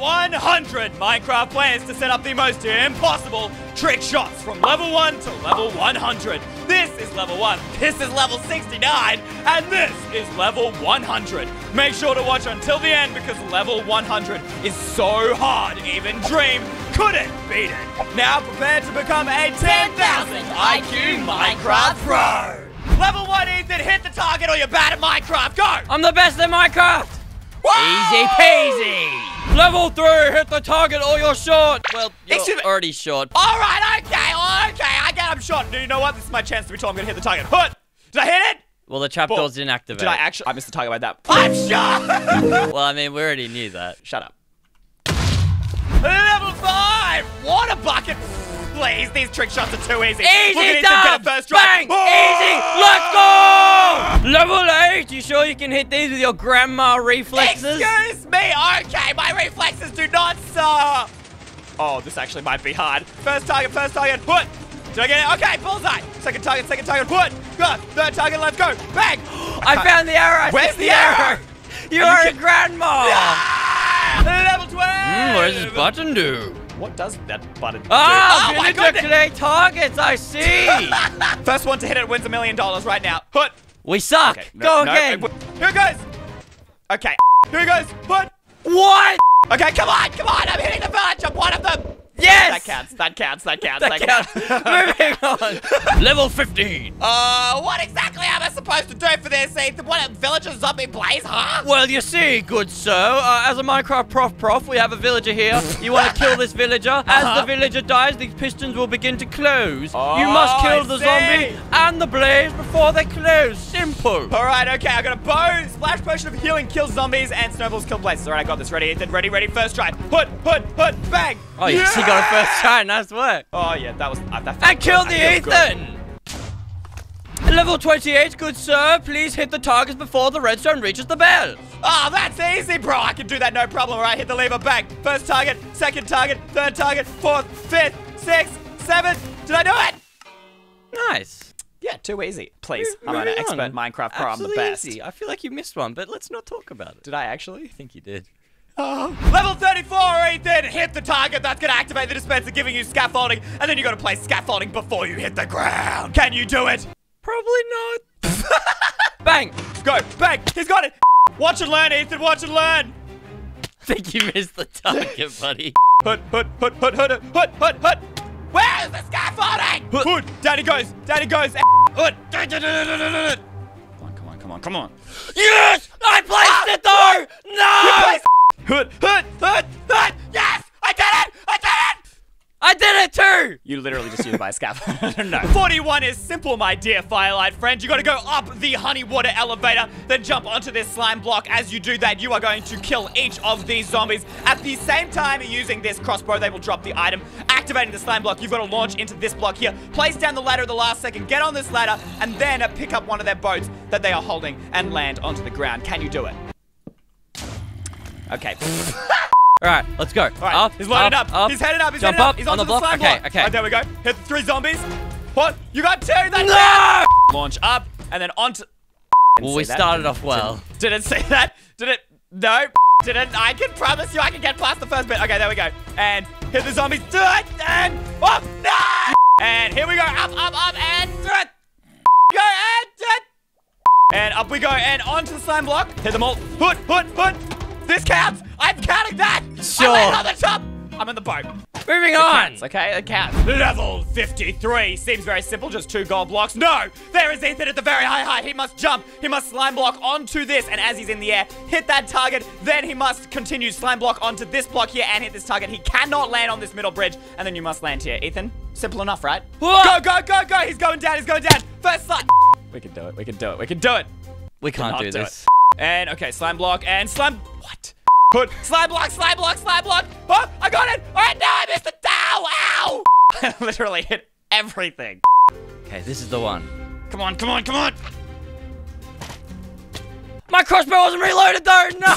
100 Minecraft players to set up the most impossible trick shots from level 1 to level 100. This is level 1, this is level 69, and this is level 100. Make sure to watch until the end because level 100 is so hard, even Dream couldn't beat it. Now prepare to become a 10,000 IQ Minecraft Pro. Level 1 Ethan, hit the target or you're bad at Minecraft. Go! I'm the best at Minecraft. Whoa! Easy peasy. Level three, hit the target or you're shot. Well, you're Excuse me. already short. All right, okay, okay, I get I'm shot. Do you know what? This is my chance to be told I'm gonna hit the target. Hut! Did I hit it? Well, the trapdoors didn't activate. Did I actually? I missed the target by that. I'm shot! Well, I mean, we already knew that. Shut up. Level five! Water bucket! Please, these trick shots are too easy. Easy Look at Ethan get dub! it first try. Bang! Easy! Let's go! Level 8! You sure you can hit these with your grandma reflexes? Excuse me! Okay, my reflexes do not suck! Oh, this actually might be hard. First target, first target, put! Did I get it? Okay, bullseye! Second target, second target, put! Good! Third target, let's go! Bang! I found the arrow! I Where's fixed the arrow? You Are are a grandma! Ah! Level 12! Hmm, what does this button do? What does that button do? Ah, oh my villager goodness! targets, I see! First one to hit it wins a million dollars right now. Put! we suck! Okay, no, Go no, again! uh, Here it goes! Okay, here it goes! Put! what? Okay, come on, come on! I'm hitting the village! I'm one of them! Yes! That counts, that counts, that counts, That counts. Moving on. Level 15. Uh, what exactly am I supposed to do for this, Ethan? What a villager zombie blaze, huh? Well, you see, good sir, uh, as a Minecraft prof prof, we have a villager here. You want to kill this villager? As Uh-huh. the villager dies, these pistons will begin to close. Oh, you must kill I the see. zombie and the blaze before they close. Simple. Alright, okay, I got a bow, splash potion of healing kills zombies, and snowballs kill blazes. Alright, I got this. Ready, Ethan? Ready, ready, first try. Put, put, put, bang! Oh, yes, you got a first try. Nice work. Oh, yeah, that was. Uh, that And kill the feels good. Ethan. Level 28, good sir. Please hit the targets before the redstone reaches the bell. Oh, that's easy, bro. I can do that, no problem. All right, hit the lever, bang. First target, second target, third target, fourth, fifth, sixth, seventh. Did I do it? Nice. Yeah, too easy. Please, I'm an expert on. Minecraft pro. I'm the best. easy. I feel like you missed one, but let's not talk about it. Did I actually? I think you did. Oh. Level 34, Ethan! Hit the target. That's gonna activate the dispenser, giving you scaffolding, and then you gotta play scaffolding before you hit the ground. Can you do it? Probably not. Bang! Go, bang! He's got it! Watch and learn, Ethan. Watch and learn. I think you missed the target, buddy. Hut, hut, hut, hut, hut, hut, hut, hut. Where is the scaffolding? Hut. Hut. Daddy goes. Daddy goes. Hut. Come on, come on, come on, come on. Yes! I placed ah! it though! No! Please. Hut, hut, hut, hut. Yes! I did it! I did it! I did it too! You literally just used my scaffold. no. 41 is simple, my dear Firelight friend. You gotta go up the honey water elevator, then jump onto this slime block. As you do that, you are going to kill each of these zombies. At the same time, using this crossbow, they will drop the item. Activating the slime block, you've got to launch into this block here. Place down the ladder at the last second, get on this ladder, and then uh, pick up one of their boats that they are holding and land onto the ground. Can you do it? Okay. Alright, let's go. All right, Up, he's loaded up. up. He's headed up. He's Jump headed up. up He's on onto the block. slime Okay, block. okay. All right, there we go. Hit the three zombies. What? You got two. That's No! Launch up and then onto. Well, we that. started off well. Didn't say that? Did it? No. Didn't. I can promise you I can get past the first bit. Okay, there we go. And hit the zombies. Do it. And oh no! And here we go. Up, up, up, and do it. Go and do it. And up we go. And onto the slime block. Hit them all. Put, put, put. This counts. I'm counting that. Sure. I landed on the top. I'm in the boat. Moving on! Counts, okay? It counts. Level 53 seems very simple, just two gold blocks. No! There is Ethan at the very high height. He must jump. He must slime block onto this, and as he's in the air, hit that target. Then he must continue slime block onto this block here and hit this target. He cannot land on this middle bridge, and then you must land here. Ethan, simple enough, right? Whoa! Go, go, go, go! He's going down, he's going down. First slime. We can do it, we can do it, we can do it. We can't do do this. And okay, slime block and slime. What? Put slide block, slide block, slide block. Oh, I got it. All right, now I missed the ow, ow. I literally hit everything. Okay, this is the one. Come on, come on, come on. My crossbow wasn't reloaded though! No!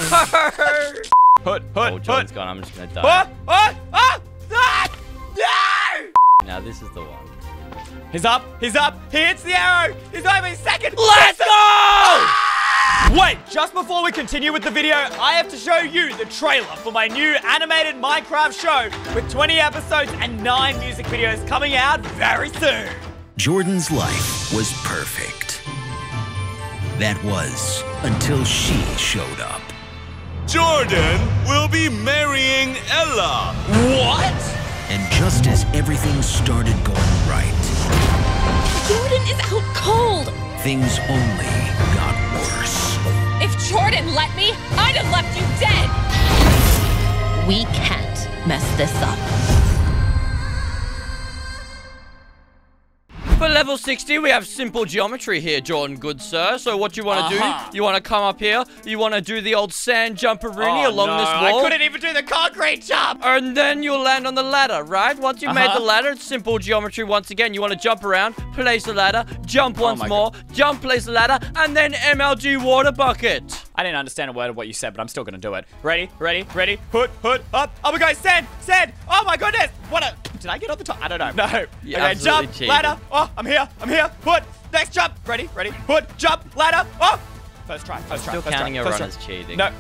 Put, oh, put, John's put. gone. I'm just gonna Oh, die. oh, oh, ah, no! Now this is the one. He's up, he's up. He hits the arrow. He's over his just before we continue with the video, I have to show you the trailer for my new animated Minecraft show with 20 episodes and 9 music videos coming out very soon. Jordan's life was perfect. That was until she showed up. Jordan will be marrying Ella. What? And just as everything started going right, Jordan is out cold. things only got worse. If Jordan let me, I'd have left you dead. We can't mess this up. For level 60, we have simple geometry here, Jordan, good sir. So what do you want to Uh-huh. do, you want to come up here, you want to do the old sand jumperoonie Oh, along no, this I wall. couldn't even do the concrete jump. And then you'll land on the ladder, right? Once you've made Uh-huh. the ladder, it's simple geometry once again. You want to jump around, place the ladder, jump once Oh my more, jump, place the ladder, and then MLG water bucket. I didn't understand a word of what you said, but I'm still gonna do it. Ready, ready, ready. Hood, hood, up. Oh my god, stand, stand. Oh my goodness. What a. Did I get on the top? I don't know. No. You okay, jump, cheated. ladder. Oh, I'm here, I'm here. Hood. Next jump. Ready, ready. Hood, jump, ladder. Oh. First try, first try. Still first counting try, your first run try. as cheating. No,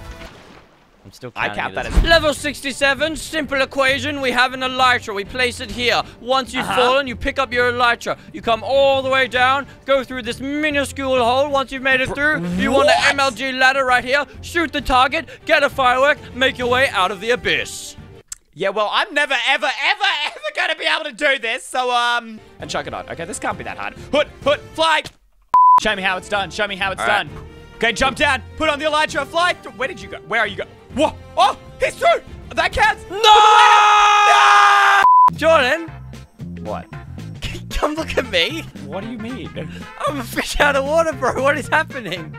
I'm still I count that as- Level 67, simple equation. We have an elytra. We place it here. Once you've Uh-huh. fallen, you pick up your elytra. You come all the way down, go through this minuscule hole. Once you've made it through, you want what? an MLG ladder right here. Shoot the target, get a firework, make your way out of the abyss. Yeah, well, I'm never, ever, ever, ever gonna be able to do this. So, um, and chuck it on. Okay, this can't be that hard. Hood, hood, fly. Show me how it's done. Show me how it's All right. done. Okay, jump down. Put on the elytra. Fly. Where did you go? Where are you go? Whoa! Oh, he's through. That counts. No! Jordan, What? come look at me. What do you mean? I'm a fish out of water, bro. What is happening?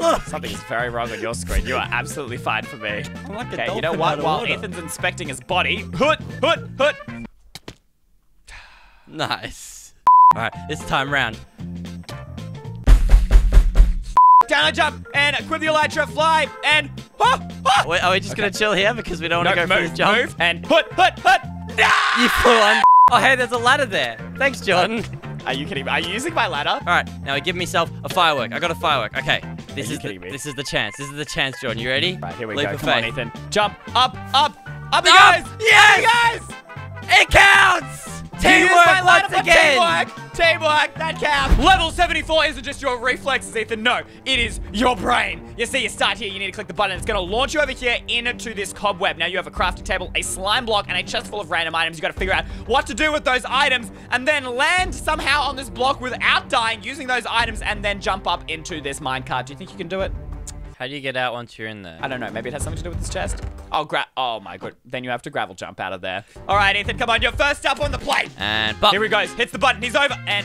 Look. Something is very wrong on your screen. You are absolutely fine for me. I'm like Okay, you know what? While water. Ethan's inspecting his body, hood, hood, hood. Nice. All right, this time round. Down I jump and equip the elytra. Fly and oh, oh. Wait, are we just gonna chill here because we don't want to No, go for move, the jump? move and hood, hood, hood. Ah! You flew I'm oh, hey, there's a ladder there. Thanks, Jordan. Are you kidding me? Are you using my ladder? All right, now I give myself a firework. I got a firework. Okay, this is the, me? this is the chance. This is the chance, Jordan. You ready? Right, here we Leap go. Come on, faith. Ethan. Jump up, up, up, you Up! guys! Yes! Guys! It counts. Teamwork once for again. Teamwork! Teamwork! That counts! Level 74 isn't just your reflexes, Ethan. No, it is your brain. You see, you start here, you need to click the button. It's going to launch you over here into this cobweb. Now you have a crafting table, a slime block, and a chest full of random items. you got to figure out what to do with those items and then land somehow on this block without dying using those items and then jump up into this minecart. Do you think you can do it? How do you get out once you're in there? I don't know. Maybe it has something to do with this chest. Oh, gra- Oh my god. Then you have to gravel jump out of there. All right, Ethan, come on. You're first up on the plate. And but Here he goes. Hits the button. He's over. And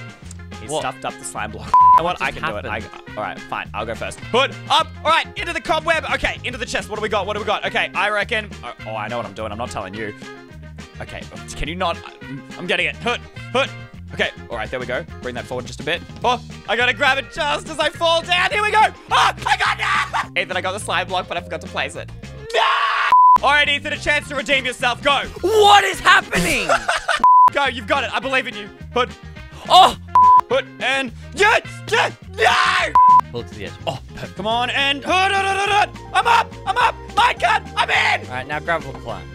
he's What? stuffed up the slime block. You know what? I can do it. I, all right, fine. I'll go first. Hood up. All right, into the cobweb. Okay, into the chest. What do we got? What do we got? Okay, I reckon. Oh, oh, I know what I'm doing. I'm not telling you. Okay, can you not? I'm getting it. Hood, hood. Okay, all right, there we go. Bring that forward just a bit. Oh, I gotta grab it just as I fall down. Here we go. Oh, I got it. Ethan, I got the slime block, but I forgot to place it. All right, Ethan, a chance to redeem yourself. Go, what is happening? go. You've got it. I believe in you. Hood, oh, hood, and yes, yes, no. pull it to the edge. Oh, Come on, and hood, hood, hood, hood, hood. I'm up. I'm up. My God, I'm in. all right, now grab gravel climb.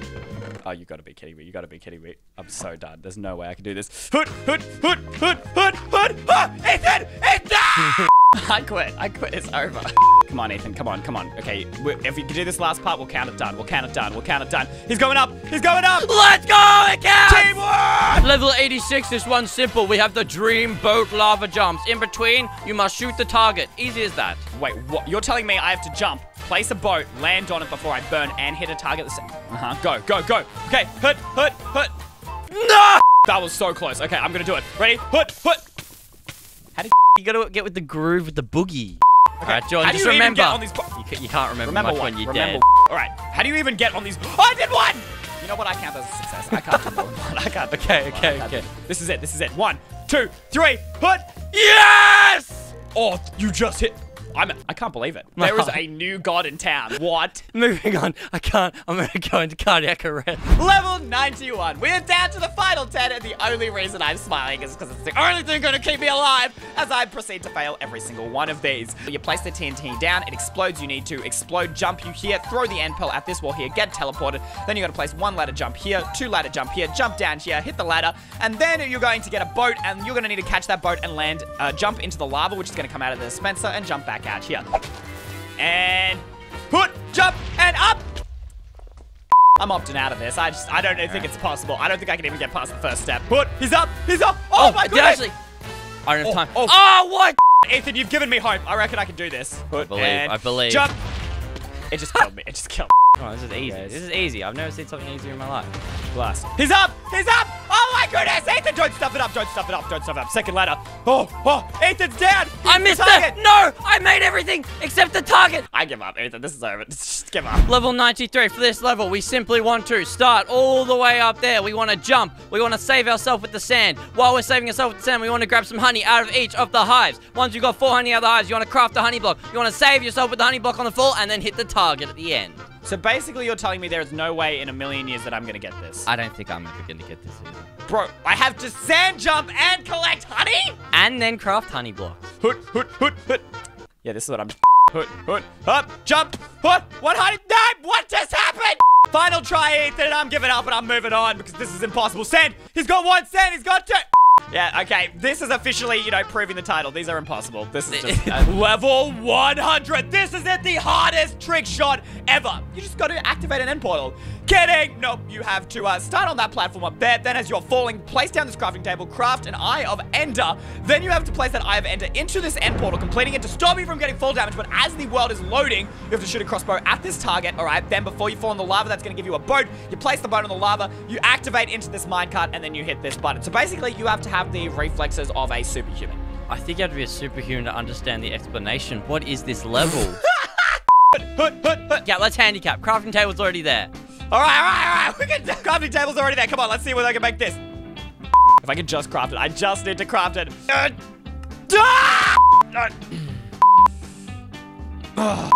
Oh, you gotta be kidding me. You gotta be kidding me. I'm so done. There's no way I can do this. Hood, hood, hood, hood, hood, hood. Ah, Ethan! Ethan! I quit. I quit. It's over. Come on, Ethan. Come on, come on. Okay, if we can do this last part, we'll count it done. We'll count it done. We'll count it done. He's going up. He's going up. Let's go! It counts! Teamwork! Level 86, this one's simple. We have the dream boat lava jumps. In between, you must shoot the target. Easy as that. Wait, what? You're telling me I have to jump, place a boat, land on it before I burn, and hit a target Uh-huh. Go, go, go. Okay, hood, hood, hood. No! That was so close. Okay, I'm gonna do it. Ready? Hood, hood. How did You gotta get with the groove with the boogie. All right, do just remember. get on these bo- you, you can't remember, Remember much one. when you're Remember. dead. All right. How do you even get on these? Oh, I did one. You know what? I count as a success. I can't do more than one. I can't. Okay, more than one. okay, do- okay. This is it. This is it. One, two, three. Put. Yes! Oh, you just hit. I'm, I can't believe it. There is a new god in town. What? Moving on. I can't. I'm gonna go into cardiac arrest. Level 91. We're down to the final 10, and the only reason I'm smiling is because it's the only thing going to keep me alive as I proceed to fail every single one of these. You place the TNT down, it explodes. You need to explode, jump you here, throw the end pearl at this wall here, get teleported. Then you're going to place one ladder jump here, two ladder jump here, jump down here, hit the ladder, and then you're going to get a boat, and you're going to need to catch that boat and land, uh, jump into the lava, which is going to come out of the dispenser, and jump back out here. And put, jump, and up. I'm opting out of this. I just, I don't think it's possible. I don't think I can even get past the first step. Put, he's up, he's up. Oh, oh my I did goodness. actually. I don't have oh, time. oh. Oh, what? Ethan, you've given me hope. I reckon I can do this. Put, believe, and I believe. Jump. It just killed me. It just killed me. Oh, this is easy. This is easy. I've never seen something easier in my life. Blast. He's up! He's up! Ethan, don't stuff it up! Don't stuff it up! Don't stuff it up! Second ladder. Oh, oh! Ethan's down! I missed the it. No, I made everything except the target. I give up, Ethan. This is over. Just give up. Level 93. For this level, we simply want to start all the way up there. We want to jump. We want to save ourselves with the sand. While we're saving ourselves with the sand, we want to grab some honey out of each of the hives. Once you've got four honey out of the hives, you want to craft a honey block. You want to save yourself with the honey block on the floor and then hit the target at the end. So basically, you're telling me there is no way in a million years that I'm gonna get this. I don't think I'm ever to get this either. Bro, I have to sand jump and collect honey? And then craft honey blocks. Hoot, hoot, hoot, hoot. Yeah, this is what I'm. Hoot, hoot, up, jump, hoot. What honey? No, what just happened? Final try, Ethan. I'm giving up and I'm moving on because this is impossible. Sand. He's got one sand. He's got two. Yeah, okay. This is officially, you know, proving the title. These are impossible. This is just uh, level 100. This is it, the hardest trick shot ever. You just got to activate an end portal. Kidding. Nope. You have to uh, start on that platform up there. Then as you're falling, place down this crafting table, craft an Eye of Ender. Then you have to place that Eye of Ender into this end portal, completing it to stop you from getting fall damage. But as the world is loading, you have to shoot a crossbow at this target. All right. Then before you fall in the lava, that's going to give you a boat. You place the boat in the lava, you activate into this minecart, and then you hit this button. So basically, you have to have the reflexes of a superhuman. I think you have to be a superhuman to understand the explanation. What is this level? Yeah, let's handicap. Crafting table's already there. All right, all right, all right. We can crafting table's already there. Come on, let's see whether I can make this. If I can just craft it, I just need to craft it. Uh, ah! Uh,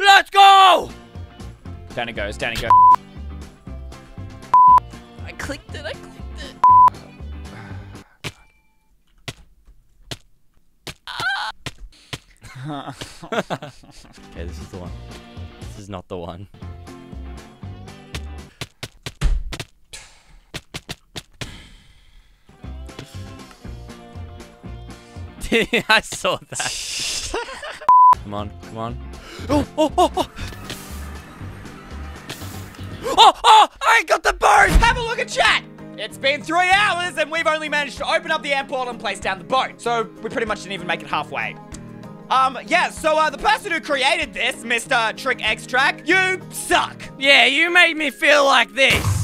Let's go! down it goes. Down it goes. I clicked it. I clicked it. okay, this is the one. This is not the one. I saw that. come on, come on. Oh, oh, oh, oh. Oh, oh, I got the bird! Have a look at chat. It's been three hours and we've only managed to open up the air portal and place down the boat. So we pretty much didn't even make it halfway. Um, yeah, so uh, the person who created this, Mr. Trick X Track, you suck. Yeah, you made me feel like this.